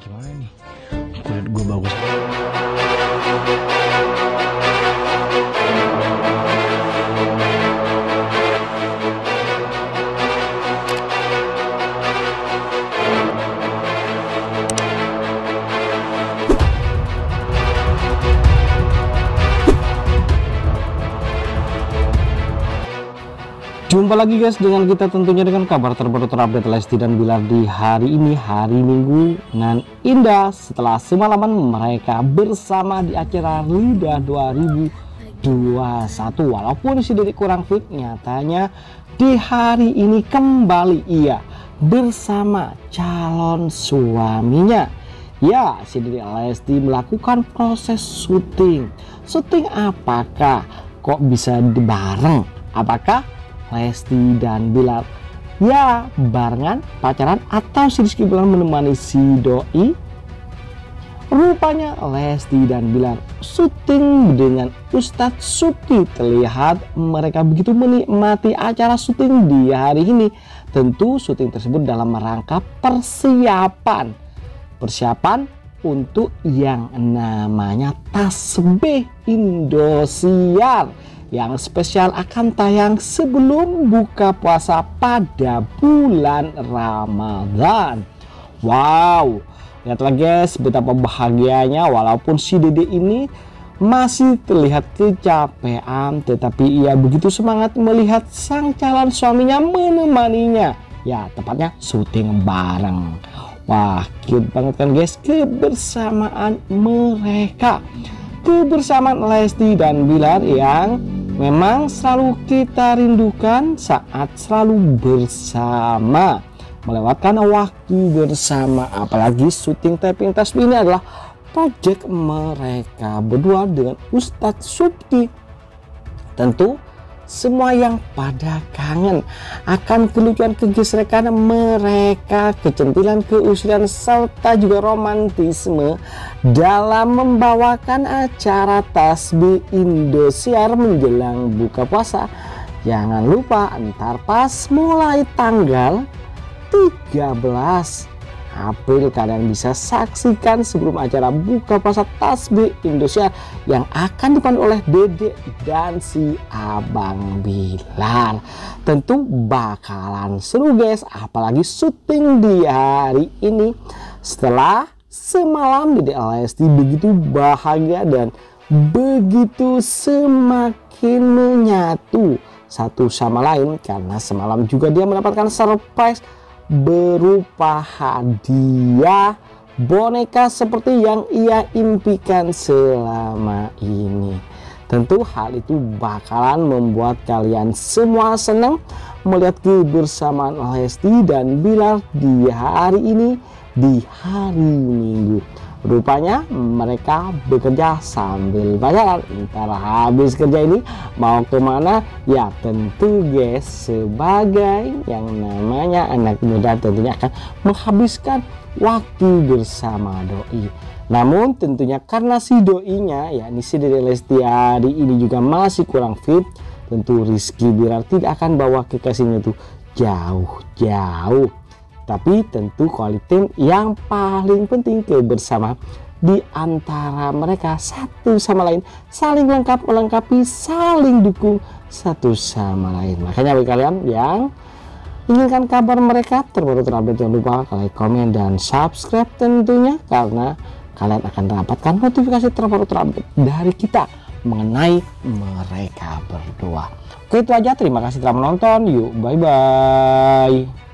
gimana nih? Kulit gue bagus Jumpa lagi guys dengan kita tentunya dengan kabar terbaru terupdate Lesti dan Bilar di hari ini hari Minggu. Nan indah setelah semalaman mereka bersama di acara Lidah 2021 walaupun si Dedek kurang fit nyatanya di hari ini kembali ia bersama calon suaminya. Ya si Dedek Lesti melakukan proses syuting. Syuting apakah kok bisa dibareng apakah Lesti dan Bilar ya barengan pacaran atau si Rizky Bilar menemani si Doi? Rupanya Lesti dan Bilar syuting dengan Ustadz Suki terlihat mereka begitu menikmati acara syuting di hari ini. Tentu syuting tersebut dalam rangka persiapan. Persiapan untuk yang namanya tasbih Indosiar yang spesial akan tayang sebelum buka puasa pada bulan Ramadan. Wow, lihatlah guys betapa bahagianya walaupun si Dede ini masih terlihat kecapean tetapi ia begitu semangat melihat sang calon suaminya menemaninya. Ya, tepatnya syuting bareng. Wah, cute banget kan guys kebersamaan mereka. Kebersamaan Lesti dan Bilar yang memang selalu kita rindukan saat selalu bersama. Melewatkan waktu bersama. Apalagi syuting taping tasbih ini adalah project mereka berdua dengan Ustadz Subki. Tentu semua yang pada kangen akan kelucuan kegesrekan mereka, kecantilan, keusiran serta juga romantisme dalam membawakan acara tasbih Indosiar menjelang buka puasa. Jangan lupa ntar pas mulai tanggal 13 April kalian bisa saksikan sebelum acara buka puasa tasbih Indonesia yang akan dipandu oleh Dede dan si Abang Bilar. Tentu bakalan seru guys, apalagi syuting di hari ini setelah semalam Dede Lesti begitu bahagia dan begitu semakin menyatu satu sama lain karena semalam juga dia mendapatkan surprise berupa hadiah boneka seperti yang ia impikan selama ini. Tentu hal itu bakalan membuat kalian semua senang melihat kebersamaan Lesti dan Bilar di hari ini di hari Minggu. Rupanya mereka bekerja sambil pacaran. Ntar habis kerja ini mau ke mana? Ya tentu guys sebagai yang namanya anak muda tentunya akan menghabiskan waktu bersama doi. Namun tentunya karena si doinya yakni si Dede Lestiari ini juga masih kurang fit. Tentu Rizky Bilar tidak akan bawa kekasihnya itu jauh-jauh tapi tentu kualitas yang paling penting kebersamaan di antara mereka. Satu sama lain saling lengkap melengkapi saling dukung satu sama lain. Makanya bagi kalian yang inginkan kabar mereka terbaru terupdate jangan lupa like komen dan subscribe tentunya karena kalian akan mendapatkan notifikasi terbaru terupdate dari kita mengenai mereka berdua. Oke itu aja. Terima kasih telah menonton. Yuk bye bye